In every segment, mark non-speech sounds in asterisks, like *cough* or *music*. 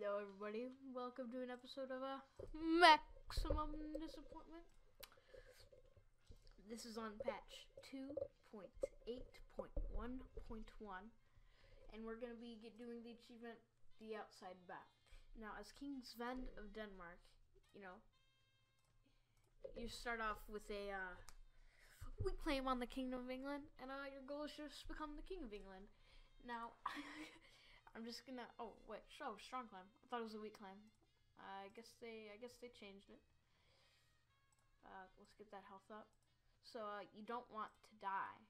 Hello, everybody. Welcome to an episode of a Maximum Disappointment. This is on patch 2.8.1.1, and we're going to be doing the achievement The Outside Bet. Now, as King Sven of Denmark, you know, you start off with a uh, we claim on the Kingdom of England, and uh, your goal is just become the King of England. Now, *laughs* I'm just gonna. Oh wait, show strong claim. I thought it was a weak claim. I guess they. I guess they changed it. Uh, let's get that health up. So uh, you don't want to die.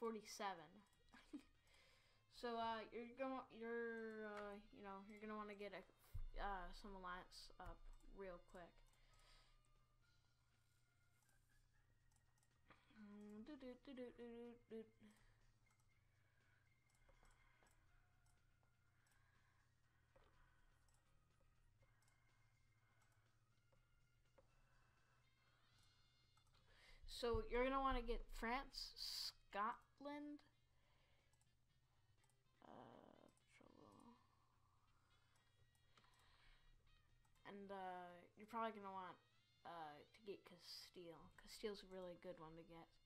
47. *laughs* so uh, you're gonna. You're. Uh, you know. You're gonna want to get a uh, some alliance up real quick. Mm, do, do, do, do, do, do. So you're gonna want to get France, Scotland, uh, and uh, you're probably gonna want uh, to get Castile. Castile's a really good one to get.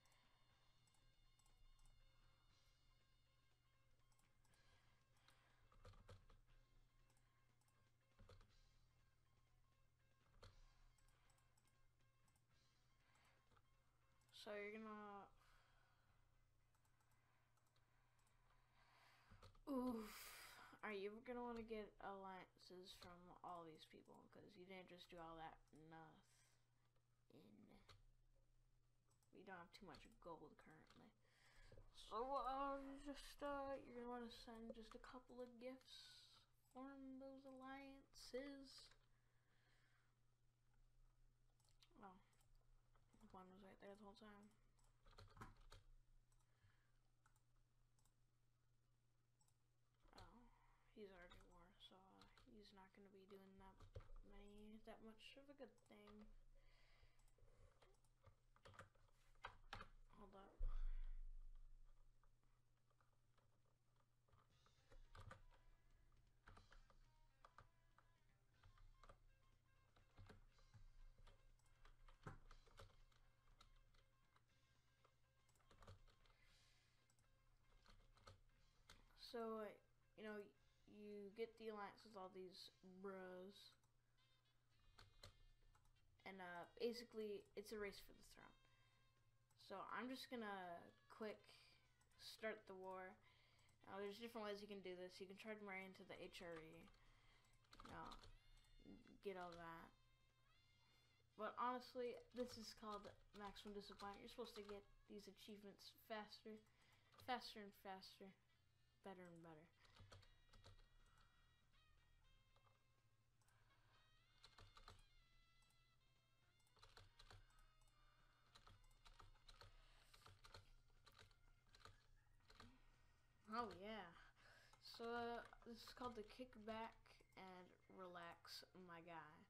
So you're gonna. Oof. Are you gonna want to get alliances from all these people? Because you didn't just do all that nothing. We don't have too much gold currently. So, uh, just, uh, you're gonna want to send just a couple of gifts. Form those alliances. Oh. One was right there the whole time. Oh, he's already war, so uh, he's not to be doing that many, that much of a good thing. So, you know, you get the alliance with all these bros. And uh, basically, it's a race for the throne. So I'm just gonna quick start the war. Now, there's different ways you can do this. You can try to marry into the HRE. You know, get all that. But honestly, this is called maximum disappointment. You're supposed to get these achievements faster, faster and faster better and better. Oh yeah. So uh, this is called the kickback and relax, my guy.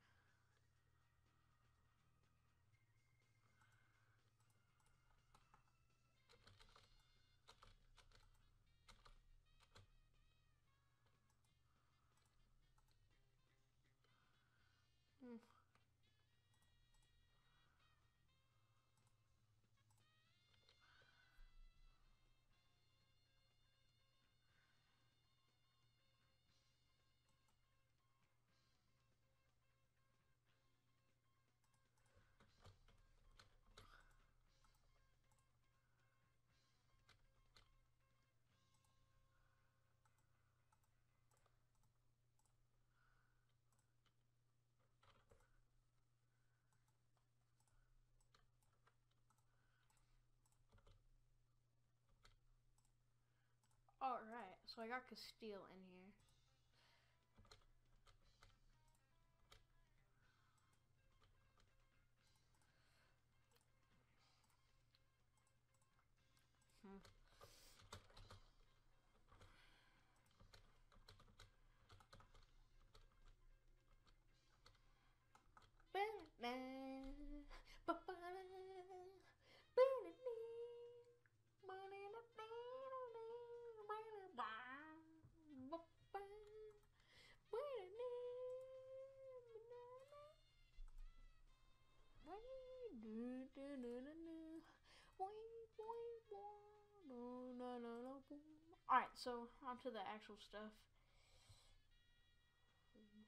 So I got Castile in here. Hmm boing, boing. No, no, no, no, boing. Alright, so on to the actual stuff.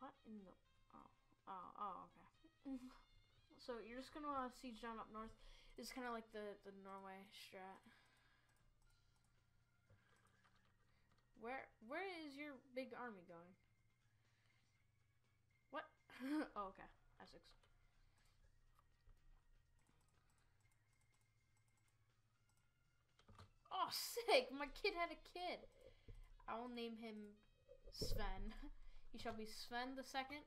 What in the. Oh, oh, oh okay. *laughs* so you're just gonna uh, siege down up north. It's kind of like the, the Norway strat. Where where is your big army going? What? *laughs* oh, okay. Essex. Oh, sick! My kid had a kid. I will name him Sven. He shall be Sven the second.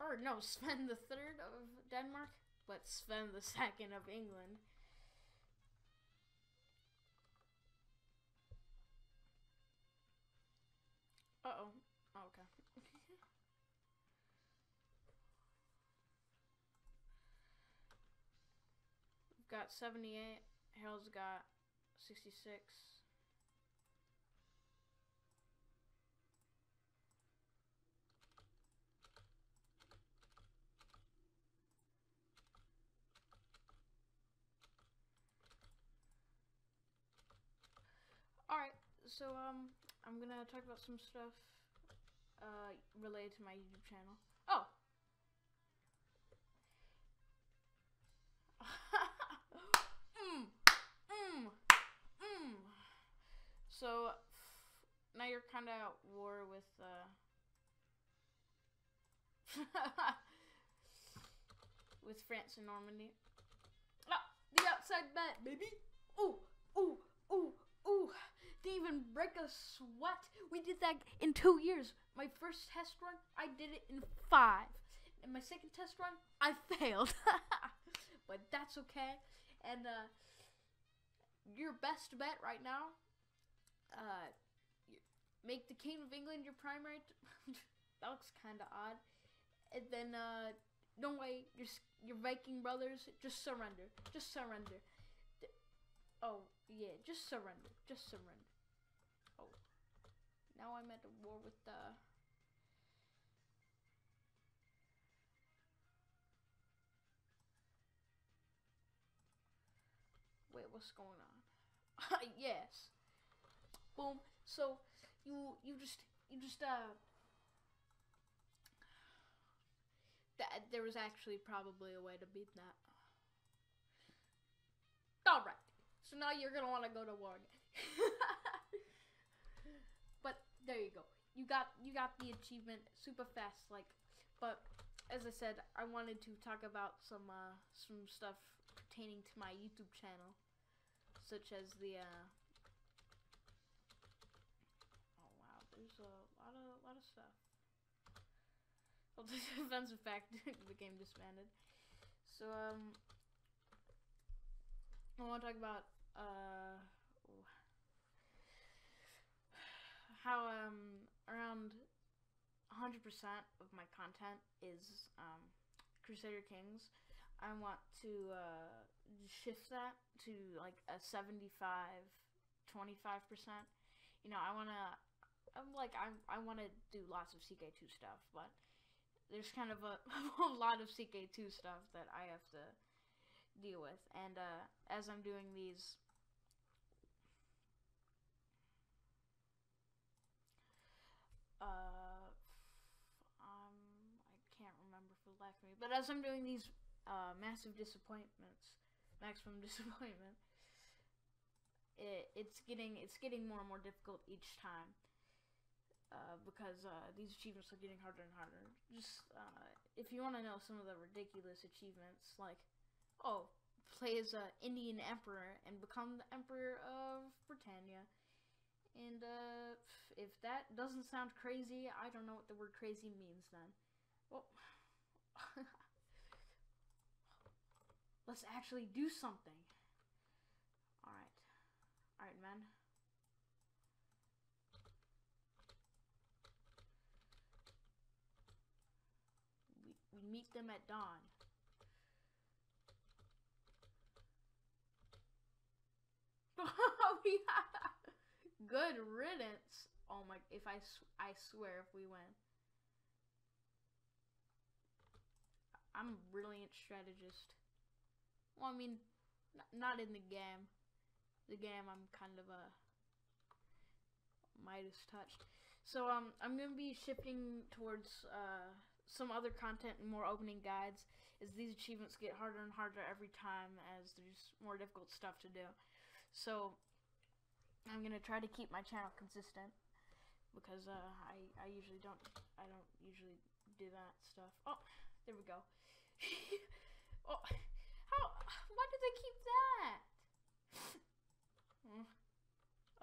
Or no, Sven the third of Denmark, but Sven the second of England. Uh oh. oh okay. *laughs* Got 78. Harold's got 66. Alright, so um I'm gonna talk about some stuff uh related to my YouTube channel. Oh! mm, mm, mm. So now you're kinda at war with uh *laughs* with France and Normandy. Ah, the outside bet, baby. Ooh, ooh, ooh, ooh. Didn't even break a sweat. We did that in two years. My first test run, I did it in five. And my second test run, I *laughs* failed. but that's okay. And uh, your best bet right now, uh, make the King of England your primary. *laughs* that looks kind of odd. And then, uh, don't wait. Your your Viking brothers, just surrender. Just surrender. Oh yeah, just surrender. Just surrender. Oh, now I'm at a war with the. Wait, what's going on? *laughs* yes. Boom. So you you just you just uh that there was actually probably a way to beat that. All right. So now you're gonna want to go to war. Again. *laughs* but there you go. You got you got the achievement super fast. Like, but as I said, I wanted to talk about some uh, some stuff pertaining to my YouTube channel, such as the. Uh, oh wow, there's a lot of lot of stuff. Well, *laughs* the defensive pact *laughs* became disbanded. So um, I want to talk about uh, how um around 100% of my content is um, Crusader Kings. I want to uh, shift that to like a 75 25%. You know, I want to I'm like I I want to do lots of CK2 stuff, but there's kind of a, *laughs* a lot of CK2 stuff that I have to deal with. And uh, as I'm doing these uh, um, I can't remember for the life of me. But as I'm doing these uh, massive disappointments, maximum *laughs* disappointment, it, it's getting it's getting more and more difficult each time. Uh, because uh, these achievements are getting harder and harder. Just uh, if you want to know some of the ridiculous achievements, like oh, play as an Indian emperor and become the emperor of Britannia, and uh, if that doesn't sound crazy, I don't know what the word crazy means then. Well, *laughs* let's actually do something. Alright. Alright, man. We, we meet them at dawn. *laughs* Yeah. Good riddance. Oh my, if I, I swear if we win. I'm a brilliant strategist. Well, I mean, not in the game. The game, I'm kind of a Midas touched. So um, I'm gonna be shifting towards uh, some other content and more opening guides as these achievements get harder and harder every time as there's more difficult stuff to do. So I'm gonna try to keep my channel consistent because uh, I I usually don't I don't usually do that stuff. Oh, there we go. *laughs* oh, how? Why did they keep that? Hmm.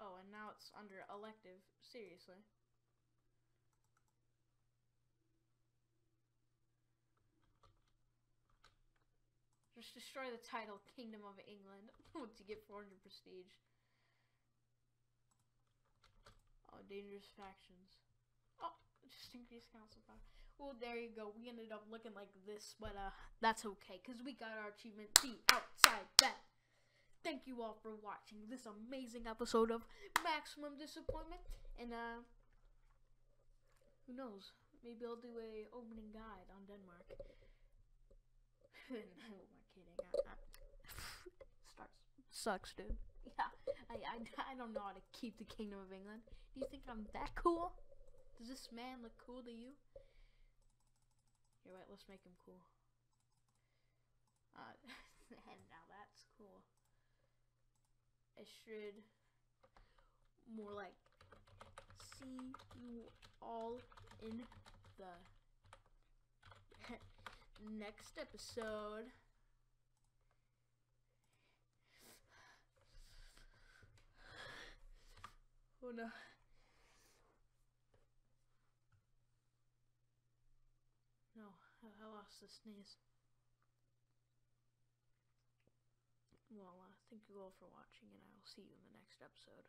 *laughs* oh, and now it's under elective. Seriously. Just destroy the title Kingdom of England *laughs* once you get 400 prestige. Oh, dangerous factions. Oh, just increase council power. Well, there you go. We ended up looking like this, but uh, that's okay because we got our achievement, the outside bet. Thank you all for watching this amazing episode of Maximum Disappointment, and uh, who knows? Maybe I'll do a opening guide on Denmark. *laughs* no, I'm kidding. I, I, starts sucks, dude. Yeah, I, I, I don't know how to keep the Kingdom of England. Do you think I'm that cool? Does this man look cool to you? You're right, let's make him cool. Uh, *laughs* and now that's cool. I should more like see you all in the *laughs* next episode. Oh no. No, I, lost the sneeze. Well, uh, thank you all for watching, and I will see you in the next episode.